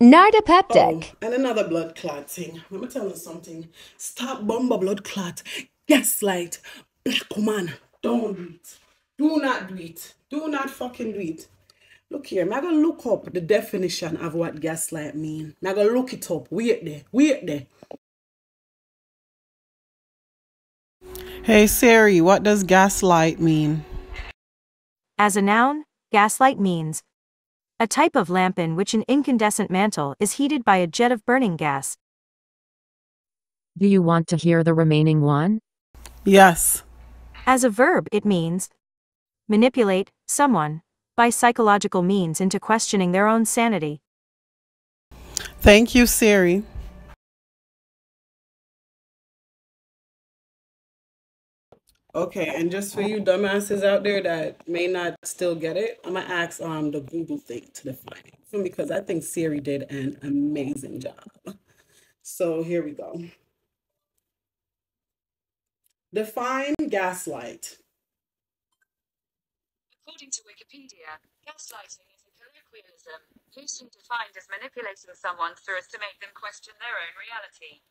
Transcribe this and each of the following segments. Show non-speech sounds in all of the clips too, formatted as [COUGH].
Nardy Pep Talk. Oh, and another blood clot thing. Let me tell you something. Stop bomba blood clot. Gaslight. Black woman. Don't do it. Do not do it. Do not fucking do it. Look here, I'm gonna look up the definition of what gaslight mean. I'm gonna look it up. Wait there. Wait there. Hey Siri, what does gaslight mean? As a noun, gaslight means a type of lamp in which an incandescent mantle is heated by a jet of burning gas. Do you want to hear the remaining one? Yes. As a verb, it means manipulate someone by psychological means into questioning their own sanity. Thank you, Siri. Okay, and just for you dumbasses out there that may not still get it, I'm gonna ask um the Google thing to define it because I think Siri did an amazing job. So here we go. Define gaslight. According to Wikipedia, gaslighting is a colloquialism, loosely defined as manipulating someone so as to make them question their own reality.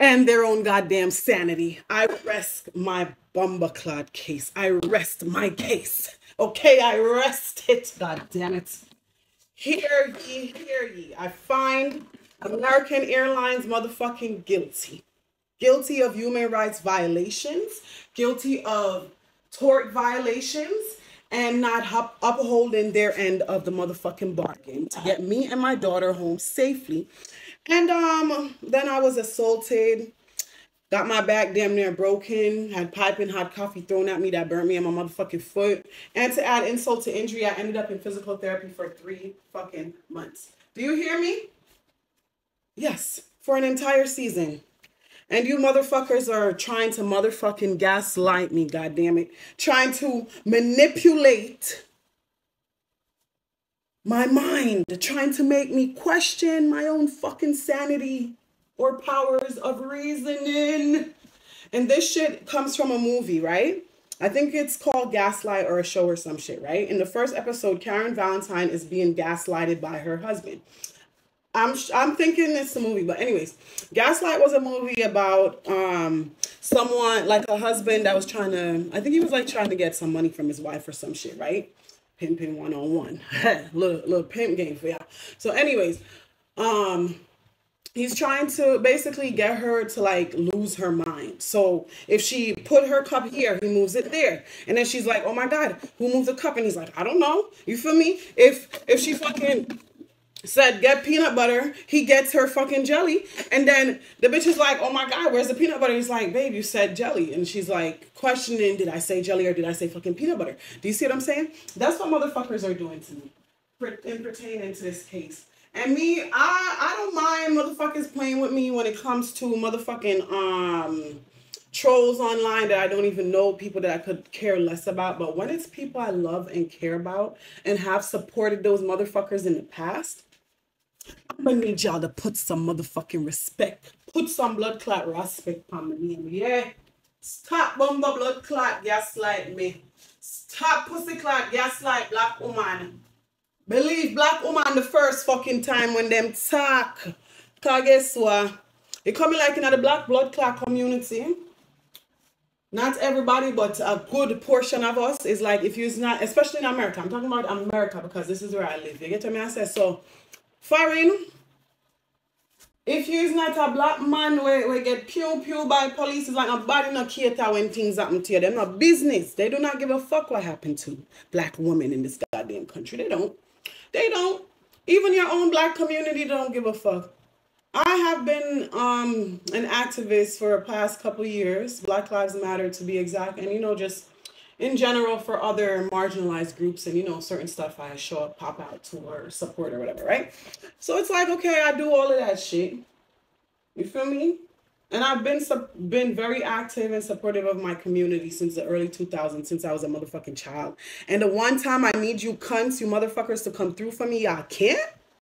And their own goddamn sanity. I rest my bumbleclad case. I rest my case. Okay, I rest it. God damn it. Hear ye, hear ye. I find American Airlines motherfucking guilty. Guilty of human rights violations, guilty of tort violations, and not hop- upholding their end of the motherfucking bargain to get me and my daughter home safely. And um, then I was assaulted, got my back damn near broken, had piping hot coffee thrown at me that burnt me on my motherfucking foot. And to add insult to injury, I ended up in physical therapy for three fucking months. Do you hear me? Yes, for an entire season. And you motherfuckers are trying to motherfucking gaslight me, goddammit. Trying to manipulate my mind, trying to make me question my own fucking sanity or powers of reasoning. And this shit comes from a movie, right? I think it's called Gaslight or a show or some shit, right? In the first episode, Karen Valentine is being gaslighted by her husband. I'm I'm thinking it's a movie, but anyways, Gaslight was a movie about um someone like a husband that was trying to I think he was like trying to get some money from his wife or some shit, right? Pimping one on one, [LAUGHS] little little pimp game for y'all. So, anyways, um, he's trying to basically get her to like lose her mind. So if she put her cup here, he moves it there. And then she's like, "Oh my god, who moved the cup?" And he's like, "I don't know." You feel me? If if she fucking said get peanut butter, he gets her fucking jelly. And then the bitch is like, "Oh my god, where's the peanut butter?" He's like, "Babe, you said jelly." And she's like questioning, "Did I say jelly or did I say fucking peanut butter?" Do you see what I'm saying? That's what motherfuckers are doing to me in pertaining to this case. And me, I I don't mind motherfuckers playing with me when it comes to motherfucking um trolls online that I don't even know, people that I could care less about. But when it's people I love and care about and have supported those motherfuckers in the past, I'm gonna need y'all to put some motherfucking respect, put some blood clot respect on my name. Yeah. Stop bomba blood clot gaslight me. Stop pussy clot gaslight black woman. Believe black woman the first fucking time when them talk. Cause guess what? It coming like in the black blood clot community. Not everybody, but a good portion of us is like if you're not, especially in America. I'm talking about America because this is where I live. You get what me? I say so. Foreign, if you's not a black man where we get pew pew by police, it's like nobody no cater when things happen to you. They're not business. They do not give a fuck what happened to black women in this goddamn country. They don't. They don't. Even your own black community don't give a fuck. I have been um an activist for the past couple years, Black Lives Matter to be exact, and you know, just in general for other marginalized groups and you know certain stuff I show up, pop out to or support or whatever, right? So it's like okay, I do all of that shit. You feel me? And I've been sup- been very active and supportive of my community since the early 2000s, since I was a motherfucking child. And the one time I need you cunts, you motherfuckers, to come through for me, y'all can't.